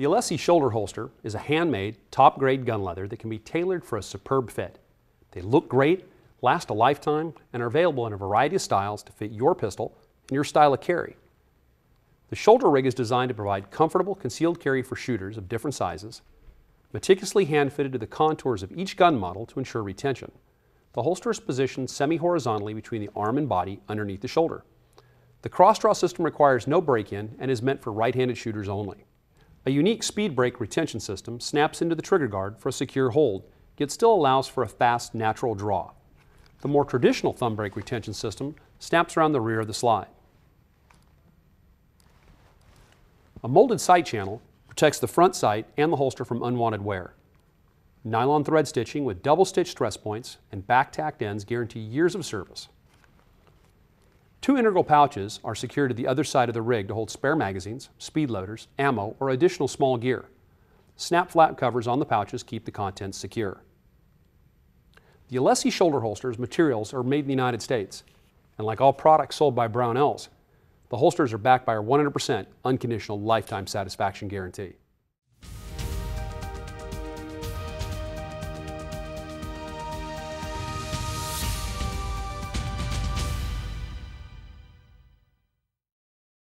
The Alessi shoulder holster is a handmade, top-grade gun leather that can be tailored for a superb fit. They look great, last a lifetime, and are available in a variety of styles to fit your pistol and your style of carry. The shoulder rig is designed to provide comfortable concealed carry for shooters of different sizes, meticulously hand-fitted to the contours of each gun model to ensure retention. The holster is positioned semi-horizontally between the arm and body underneath the shoulder. The cross-draw system requires no break-in and is meant for right-handed shooters only. A unique speed break retention system snaps into the trigger guard for a secure hold, yet still allows for a fast, natural draw. The more traditional thumb break retention system snaps around the rear of the slide. A molded sight channel protects the front sight and the holster from unwanted wear. Nylon thread stitching with double stitch stress points and back tacked ends guarantee years of service. Two integral pouches are secured to the other side of the rig to hold spare magazines, speed loaders, ammo, or additional small gear. Snap flap covers on the pouches keep the contents secure. The Alessi shoulder holsters materials are made in the United States, and like all products sold by Brownells, the holsters are backed by our 100% unconditional lifetime satisfaction guarantee.